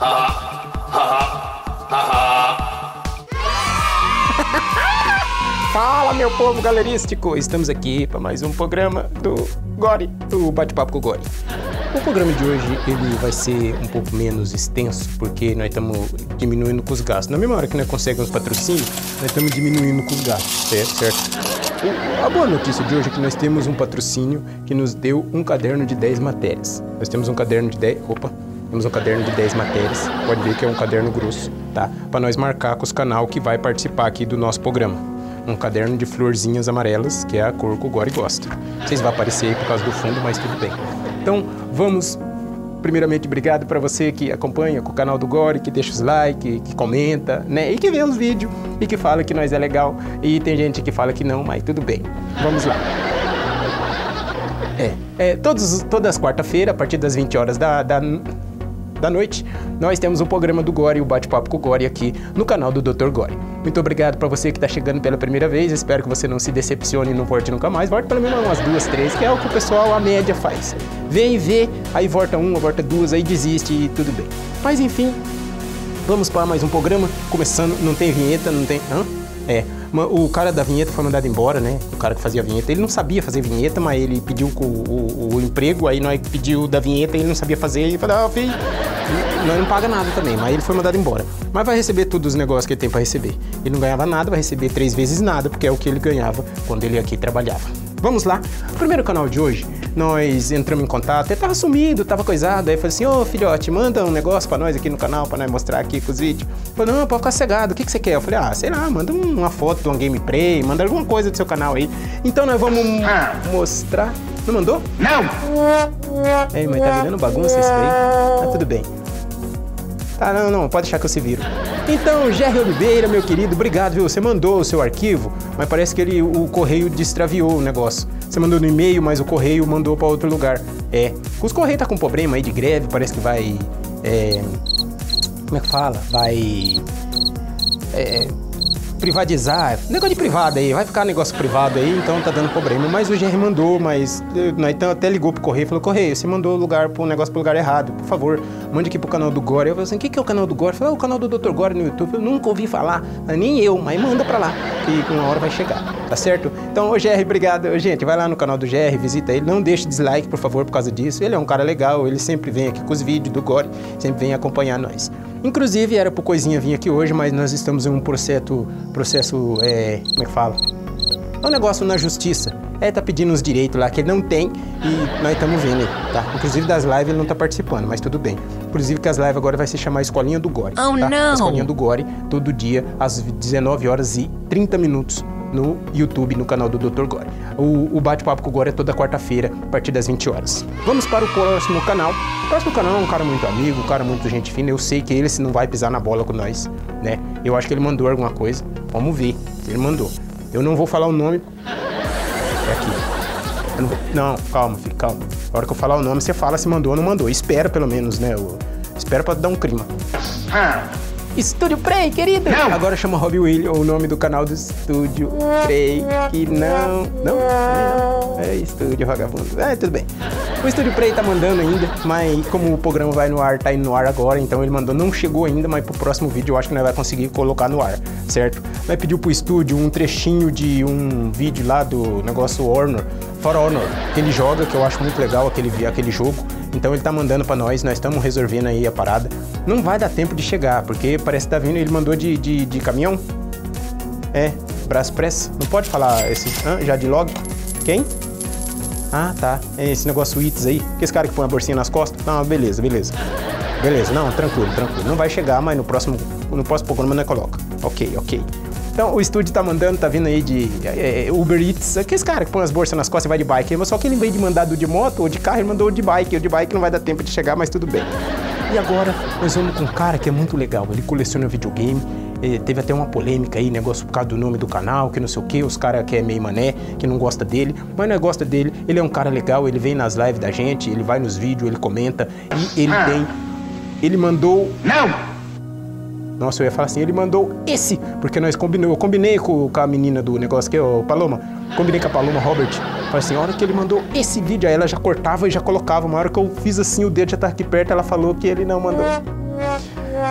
Fala, meu povo galerístico! Estamos aqui para mais um programa do Gore, do Bate-Papo com o Gore. O programa de hoje ele vai ser um pouco menos extenso, porque nós estamos diminuindo com os gastos. Na mesma hora que nós conseguimos patrocínio, nós estamos diminuindo com os gastos, certo? certo? A boa notícia de hoje é que nós temos um patrocínio que nos deu um caderno de 10 matérias. Nós temos um caderno de 10... Opa! Temos um caderno de 10 matérias. Pode ver que é um caderno grosso, tá? Para nós marcar com os canal que vai participar aqui do nosso programa. Um caderno de florzinhas amarelas, que é a cor que o Gore gosta. Vocês vão aparecer aí por causa do fundo, mas tudo bem. Então, vamos Primeiramente, obrigado para você que acompanha com o canal do Gore, que deixa os likes, que comenta, né? E que vê os vídeos e que fala que nós é legal. E tem gente que fala que não, mas tudo bem. Vamos lá. É, é todos, todas as quarta-feiras, a partir das 20 horas da, da, da noite, nós temos o programa do Gore, o bate-papo com o Gore aqui no canal do Dr. Gore. Muito obrigado para você que está chegando pela primeira vez. Espero que você não se decepcione e não volte nunca mais. Volte pelo menos umas duas, três, que é o que o pessoal, a média, faz. Vem e vê, aí volta uma, volta duas, aí desiste e tudo bem. Mas enfim, Vamos para mais um programa, começando, não tem vinheta, não tem... Hã? É, o cara da vinheta foi mandado embora, né? O cara que fazia a vinheta, ele não sabia fazer vinheta, mas ele pediu o, o- o emprego, aí nós pediu da vinheta, ele não sabia fazer, e falou, ah, filho, nós não paga nada também, mas ele foi mandado embora. Mas vai receber todos os negócios que ele tem para receber. Ele não ganhava nada, vai receber três vezes nada, porque é o que ele ganhava quando ele aqui trabalhava. Vamos lá. O primeiro canal de hoje, nós entramos em contato, ele tava sumido, tava coisado, aí falei assim, ô filhote, manda um negócio pra nós aqui no canal, pra nós mostrar aqui com os vídeos. Falei, não, pode ficar cegado, o que, que você quer? Eu falei, ah, sei lá, manda um- uma foto de uma gameplay, manda alguma coisa do seu canal aí. Então nós vamos mostrar... Não mandou? Não! Ei, mas tá virando bagunça isso daí? Tá tudo bem. Tá, não, não, pode deixar que eu se viro. Então, Jerry Oliveira, meu querido, obrigado, viu? Você mandou o seu arquivo, mas parece que ele, o correio destraviou o negócio. Você mandou no e-mail, mas o correio mandou pra outro lugar. É, os correios tá com problema aí de greve, parece que vai. É, como é que fala? Vai. É, privatizar, negócio de privado aí, vai ficar negócio privado aí, então tá dando problema. Mas o GR mandou, mas eh, nós então até ligou pro correio e falou: Correio, você mandou o lugar pro negócio pro lugar errado, por favor, mande aqui pro canal do Gore. Eu falei assim: o que, que é o canal do Gore? Eu falei: é o canal do Dr. Gore no YouTube. Eu nunca ouvi falar, nem eu, mas manda pra lá, que uma hora vai chegar, tá certo? Então, ô GR, obrigado. Gente, vai lá no canal do GR, visita ele, não deixe dislike, por favor, por causa disso. Ele é um cara legal, ele sempre vem aqui com os vídeos do Gore, sempre vem acompanhar nós. Inclusive, era pro Coisinha vir aqui hoje, mas nós estamos em um processo, processo, é, como é que fala? É um negócio na justiça. É, tá pedindo uns direitos lá que ele não tem e nós estamos vendo aí, tá? Inclusive das lives ele não tá participando, mas tudo bem. Inclusive que as lives agora vai se chamar Escolinha do Gore. Oh, tá? não! Escolinha do Gore, todo dia, às 19 horas e 30 minutos no YouTube, no canal do Dr. Gore. O, o bate-papo com o Gore é toda quarta-feira, a partir das 20 horas. Vamos para o próximo canal. O próximo canal é um cara muito amigo, um cara muito gente fina. Eu sei que ele se não vai pisar na bola com nós, né? Eu acho que ele mandou alguma coisa. Vamos ver se ele mandou. Eu não vou falar o nome. É aqui. Não, vou- não, calma, filho, calma. Na hora que eu falar o nome, você fala se mandou ou não mandou. Espera pelo menos, né? Eu- Espera pra dar um clima. Estúdio Prey, querido! Não! Agora chama Robbie Williams, o nome do canal do Estúdio Prey, que não... Não? Não. É Estúdio Vagabundo. É, tudo bem. O Estúdio Prey tá mandando ainda, mas como o programa vai no ar, tá indo no ar agora, então ele mandou, não chegou ainda, mas pro próximo vídeo eu acho que nós vai conseguir colocar no ar, certo? Vai pedir pro estúdio um trechinho de um vídeo lá do negócio Honor, For Honor, que ele joga, que eu acho muito legal aquele, aquele jogo. Então ele tá mandando pra nós, nós estamos resolvendo aí a parada. Não vai dar tempo de chegar, porque parece que tá vindo, ele mandou de, de, de caminhão. É, Braspress. Não pode falar esse. hã? já de log? Quem? Ah, tá. É esse negócio ITS aí. Que esse cara que põe a bolsinha nas costas? Não, beleza, beleza. Beleza, não, tranquilo, tranquilo. Não vai chegar, mas no próximo, no próximo programa nós coloca. Ok, ok. Então o estúdio tá mandando, tá vindo aí de é, é, Uber Eats, aqueles cara que põe as bolsas nas costas e vai de bike. Só que ele, em vez de mandar do de moto ou de carro, ele mandou o de bike. O de bike não vai dar tempo de chegar, mas tudo bem. E agora nós vamos com um cara que é muito legal. Ele coleciona videogame. eh, teve até uma polêmica aí, negócio por causa do nome do canal, que não sei o que, os caras que é meio mané, que não gosta dele, mas não gosta dele. Ele é um cara legal, ele vem nas lives da gente, ele vai nos vídeos, ele comenta e ele tem. Ele mandou Não! Nossa, eu ia falar assim, ele mandou esse, porque nós combinou. Eu combinei com, com a menina do negócio aqui, o Paloma. Combinei com a Paloma Robert. Falei assim, a hora que ele mandou esse vídeo, aí ela já cortava e já colocava. Uma hora que eu fiz assim, o dedo já tava aqui perto, ela falou que ele não mandou.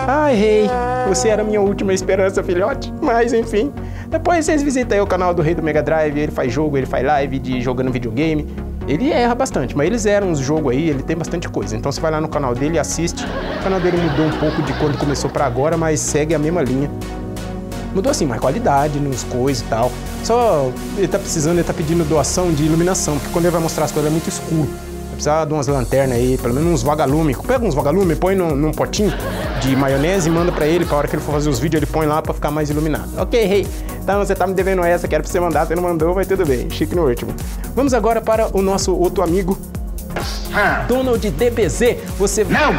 Ai, rei, você era minha última esperança, filhote. Mas enfim, depois vocês visitam aí o canal do Rei do Mega Drive, ele faz jogo, ele faz live de jogando videogame. Ele erra bastante, mas eles eram uns jogos aí, ele tem bastante coisa. Então você vai lá no canal dele e assiste. O canal dele mudou um pouco de quando começou para agora, mas segue a mesma linha. Mudou assim, mais qualidade nos coisas e tal. Só ele tá precisando, ele tá pedindo doação de iluminação, porque quando ele vai mostrar as coisas é muito escuro. Vai precisar de umas lanternas aí, pelo menos uns vagalumes. Pega uns vagalumes, põe num, num potinho de maionese e manda para ele, pra hora que ele for fazer os vídeos, ele põe lá para ficar mais iluminado. Ok, rei. Hey, então você tá me devendo essa, quero pra você mandar, você não mandou, mas tudo bem. Chique no último. Vamos agora para o nosso outro amigo, Donald DBZ. Você. Não!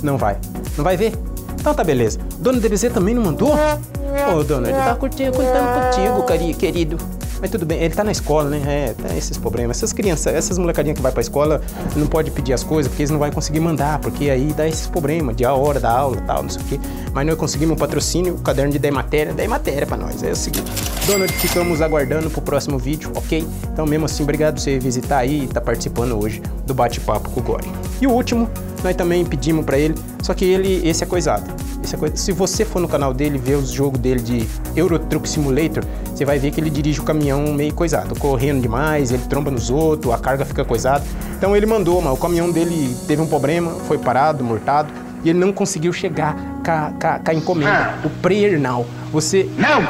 Não vai. Não vai ver? Então tá beleza. Donald DBZ também não mandou? Ô, oh, Donald, ele tá curtindo, contando contigo, querido. Mas tudo bem, ele tá na escola, né? É, tem esses problemas. Essas crianças, essas molecadinhas que vai pra escola, não pode pedir as coisas, porque eles não vão conseguir mandar, porque aí dá esses problemas de a hora da aula e tal, não sei o quê. Mas nós conseguimos um patrocínio, o caderno de 10 matéria, 10 matéria pra nós. É o seguinte, Donald, ficamos aguardando pro próximo vídeo, ok? Então, mesmo assim, obrigado por você visitar aí e tá participando hoje do bate-papo com o Gore. E o último, nós também pedimos para ele, só que ele, esse é coisado. Coisa, se você for no canal dele ver os jogos dele de Euro Truck Simulator, você vai ver que ele dirige o caminhão meio coisado, correndo demais, ele tromba nos outros, a carga fica coisada. Então ele mandou, mas o caminhão dele teve um problema, foi parado, mortado, e ele não conseguiu chegar com a encomenda. Ah. O Prernal. Você. Não!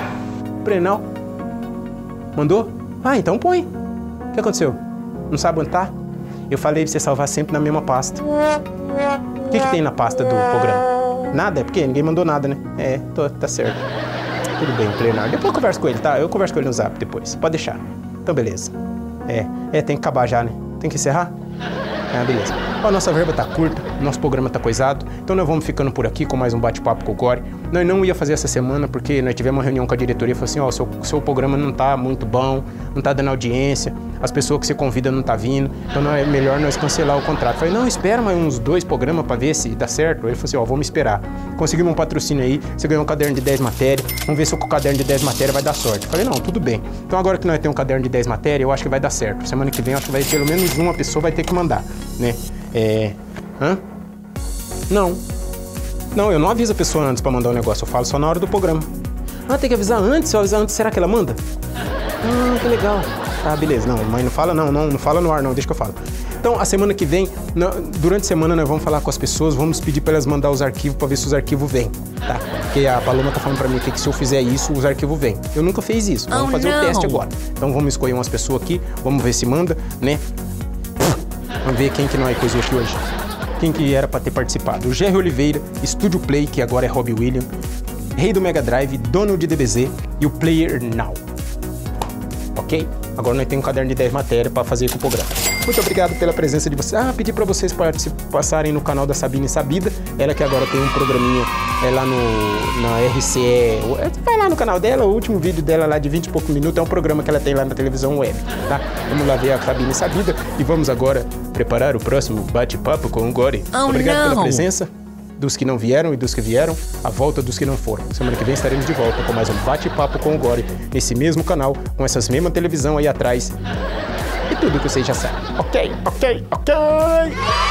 Prernal? Mandou? Ah, então põe. O que aconteceu? Não sabe onde tá? Eu falei pra você salvar sempre na mesma pasta. O que, que tem na pasta do programa? Nada? É porque ninguém mandou nada, né? É, tô, tá certo. Tudo bem, Leonardo. Depois eu converso com ele, tá? Eu converso com ele no zap depois. Pode deixar. Então, beleza. É, é, tem que acabar já, né? Tem que encerrar? Ah, beleza. A nossa verba tá curta, nosso programa tá coisado, então nós vamos ficando por aqui com mais um bate-papo com o Gore. Nós não ia fazer essa semana porque nós tivemos uma reunião com a diretoria e falou assim, ó, seu, seu programa não tá muito bom, não tá dando audiência, as pessoas que você convida não tá vindo, então não é melhor nós cancelar o contrato. Eu falei, não, espera mais uns dois programas para ver se dá certo. Ele falou assim, ó, vamos esperar. Conseguimos um patrocínio aí, você ganhou um caderno de 10 matérias, vamos ver se o caderno de 10 matérias vai dar sorte. Eu falei, não, tudo bem. Então agora que nós temos um caderno de 10 matérias, eu acho que vai dar certo. Semana que vem eu acho que vai pelo menos uma pessoa vai ter que mandar, né? É. Hã? Não. Não, eu não aviso a pessoa antes para mandar o um negócio, eu falo só na hora do programa. Ah, tem que avisar antes? Se eu avisar antes, será que ela manda? Ah, que legal. Tá, beleza. Não, mas não fala não, não, não fala no ar não, deixa que eu falo. Então, a semana que vem, durante a semana, nós vamos falar com as pessoas, vamos pedir para elas mandar os arquivos para ver se os arquivos vêm, tá? Porque a Paloma tá falando para mim que, se eu fizer isso, os arquivos vêm. Eu nunca fiz isso. Vamos oh, fazer o teste agora. Então, vamos escolher umas pessoas aqui, vamos ver se manda, né? Vamos ver quem que não é coisa aqui hoje. Quem que era para ter participado? O Jerry Oliveira, Studio Play, que agora é Robbie Williams, Rei do Mega Drive, Dono de DBZ e o Player Now. Ok? Agora nós temos um caderno de 10 matérias para fazer com o programa. Muito obrigado pela presença de vocês. Ah, pedi para vocês passarem no canal da Sabine Sabida. Ela que agora tem um programinha é, lá no, na RCE. Vai lá no canal dela, o último vídeo dela lá de 20 e poucos minutos é um programa que ela tem lá na televisão web, tá? Vamos lá ver a Sabine Sabida e vamos agora preparar o próximo bate-papo com o Gore. Oh, obrigado não. pela presença dos que não vieram e dos que vieram, a volta dos que não foram. Semana que vem estaremos de volta com mais um bate-papo com o Gore, nesse mesmo canal, com essas mesmas televisão aí atrás. E tudo que vocês já sabem. Ok, ok, ok!